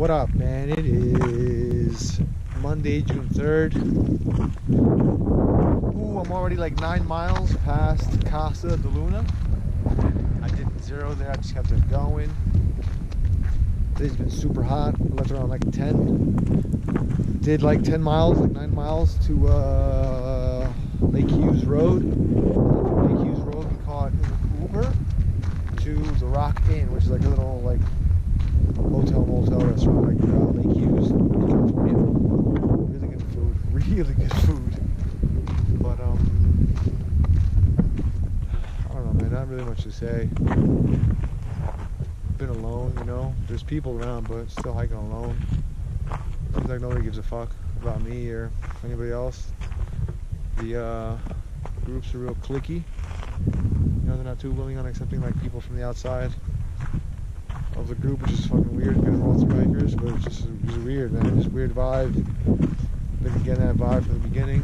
What up, man? It is Monday, June 3rd. Ooh, I'm already like nine miles past Casa de Luna. I did zero there, I just kept it going. Today's been super hot. I left around like 10. Did like 10 miles, like 9 miles to uh, Lake Hughes Road. Lake Hughes Road, we caught Uber to the Rock Inn, which is like a little like hotel motel restaurant like uh, Lake Hughes, California. Really good food, really good food. But um, I don't know, man. Not really much to say. Been alone, you know. There's people around, but still hiking alone. Seems like nobody gives a fuck about me or anybody else. The uh, groups are real clicky. You know, they're not too willing on accepting like people from the outside of the group, which is fucking weird. Been through hikers, but it's just it's weird, man. Just weird vibe. Been getting that vibe from the beginning.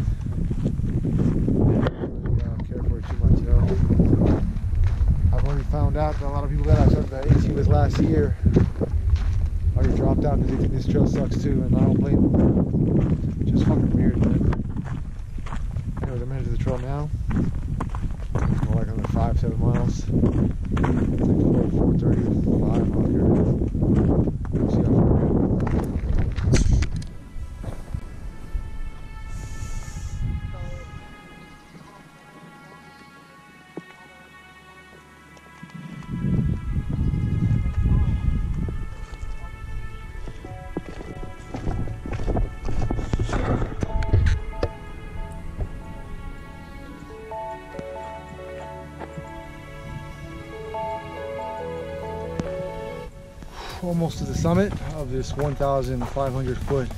Yeah, I don't care for it too much, you know. I've already found out that a lot of people that I started the AT with last year already dropped out because they think this trail sucks too, and I don't blame them. Just fucking weird, man. I'm headed to the trail now. Five, seven miles. It's like four, four thirty, five out here. Almost to the summit of this 1,500 foot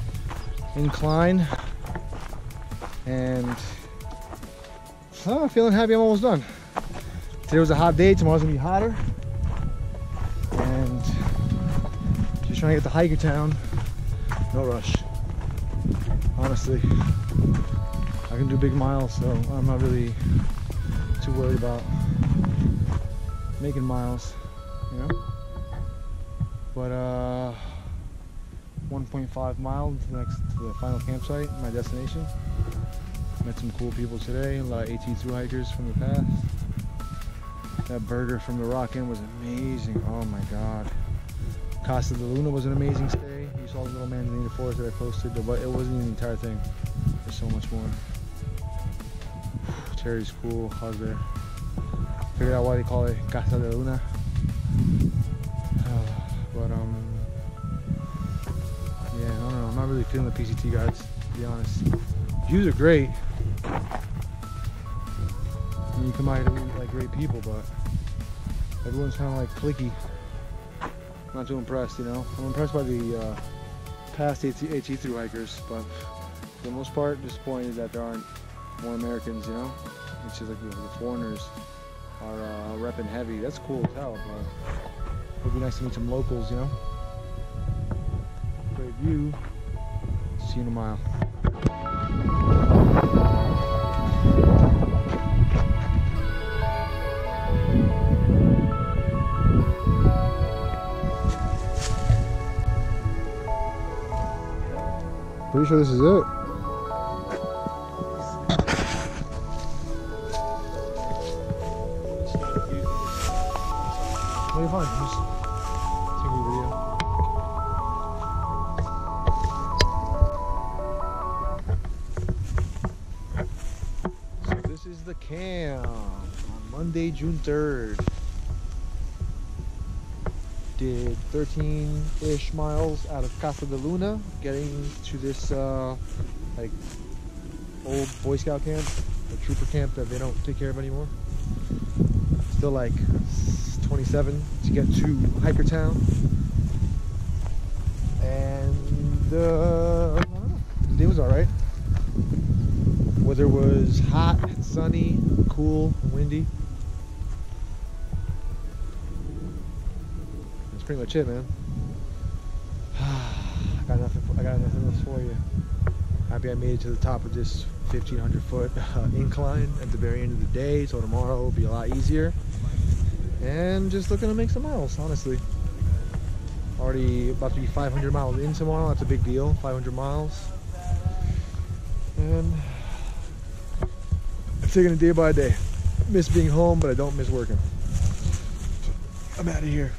incline. And oh, I'm feeling happy I'm almost done. Today was a hot day, tomorrow's gonna be hotter. And just trying to get to hiker town. No rush. Honestly, I can do big miles, so I'm not really too worried about making miles, you know? But uh 1.5 miles next to the final campsite my destination. Met some cool people today a lot of at through hikers from the past. That burger from the rock inn was amazing. Oh my god. Casa de luna was an amazing stay. You saw the little manzanita forest that i posted but it wasn't even the entire thing. There's so much more. Terry's cool. Was there figured out why they call it casa de luna but um yeah I don't know. I'm not really feeling the PCT guys, to be honest. Views are great. And you come out here to meet like great people but everyone's kind of like clicky. Not too impressed you know? I'm impressed by the uh, past AT through hikers but for the most part disappointed that there aren't more Americans you know? It's just like the, the foreigners are uh, repping heavy. That's cool as hell but it would be nice to meet some locals, you know. Great view. See you in a mile. Pretty sure this is it. No, you're fine. Just take video. So this is the camp on Monday, June 3rd. Did 13-ish miles out of Casa de Luna, getting to this uh, like old Boy Scout camp, a trooper camp that they don't take care of anymore. Still like 27 to get to Hiker Town. And uh, the day was alright. Weather was hot, sunny, cool, and windy. That's pretty much it, man. I got nothing. For, I got nothing else for you. Happy I made it to the top of this 1500 foot uh, incline at the very end of the day. So tomorrow will be a lot easier and just looking to make some miles, honestly. Already about to be 500 miles in tomorrow. That's a big deal. 500 miles. And I'm taking it day by day. Miss being home, but I don't miss working. I'm out of here.